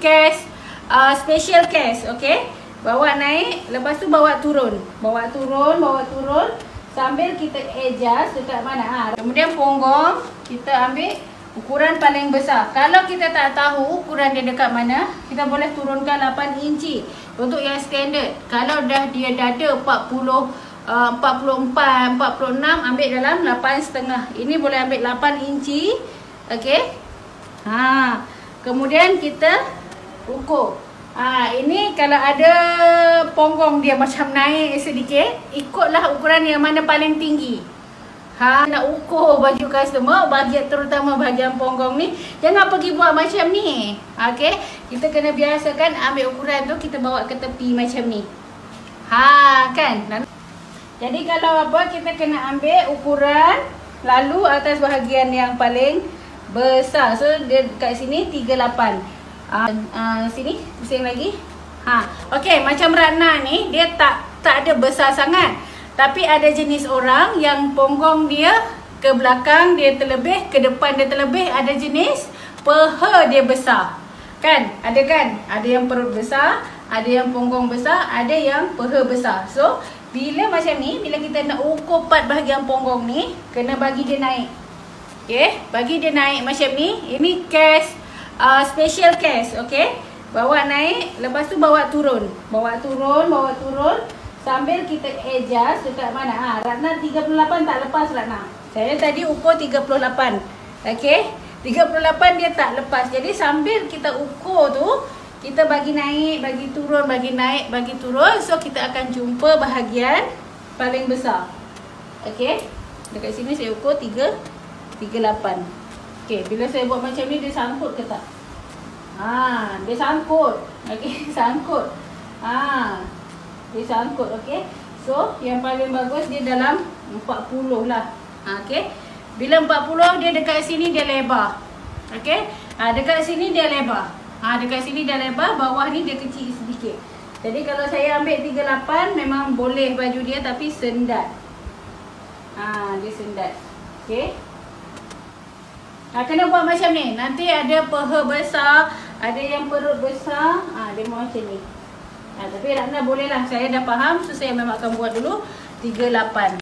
case uh, special case, okey? Bawa naik, lepas tu bawa turun. Bawa turun, bawa turun sambil kita adjust dekat mana. Ha. Kemudian punggung kita ambil ukuran paling besar. Kalau kita tak tahu ukuran dia dekat mana, kita boleh turunkan 8 inci untuk yang standard. Kalau dah dia dah ada 40 uh, 44, 46 ambil dalam 8.5. Ini boleh ambil 8 inci. Okey. Ha. Kemudian kita ukur. Ha, ini kalau ada ponggong dia macam naik sedikit, ikutlah ukuran yang mana paling tinggi. Ha, nak ukur baju customer, bahagian terutama bahagian ponggong ni, jangan pergi buat macam ni. Okey, kita kena biasakan ambil ukuran tu kita bawa ke tepi macam ni. Ha, kan? Jadi kalau apa kita kena ambil ukuran lalu atas bahagian yang paling besar. So dia kat sini 38. Uh, uh, sini pusing lagi. Ha. Okey, macam Ratna ni dia tak tak ada besar sangat. Tapi ada jenis orang yang ponggong dia ke belakang dia terlebih, ke depan dia terlebih, ada jenis peha dia besar. Kan? Ada kan? Ada yang perut besar, ada yang ponggong besar, ada yang peha besar. So, bila macam ni, bila kita nak ukur part bahagian ponggong ni, kena bagi dia naik. Okay, bagi dia naik macam ni. Ini case uh, special case, okay? Bawa naik, lepas tu bawa turun. Bawa turun, bawa turun. Sambil kita adjust dekat mana? Ha, Ratna 38 tak lepas Ratna. Saya tadi ukur 38. Okay? 38 dia tak lepas. Jadi sambil kita ukur tu, kita bagi naik, bagi turun, bagi naik, bagi turun. So kita akan jumpa bahagian paling besar. Okay? Dekat sini saya ukur 3 38. Okey, bila saya buat macam ni dia sangkut ke tak? Ha, dia sangkut. Okey, sangkut. Ha. Dia sangkut, okey. So, yang paling bagus dia dalam 40 lah. Ha, okey. Bila 40 dia dekat sini dia lebar. Okey. Ha, dekat sini dia lebar. Ha, dekat sini dia lebar, bawah ni dia kecil sedikit. Jadi kalau saya ambil 38 memang boleh baju dia tapi sendat. Ha, dia sendat. Okey. Ha, kena buat macam ni. Nanti ada peha besar, ada yang perut besar. Ha, dia mau macam ni. Ha, tapi Ratna boleh lah. Saya dah faham. So, saya memang akan buat dulu 38.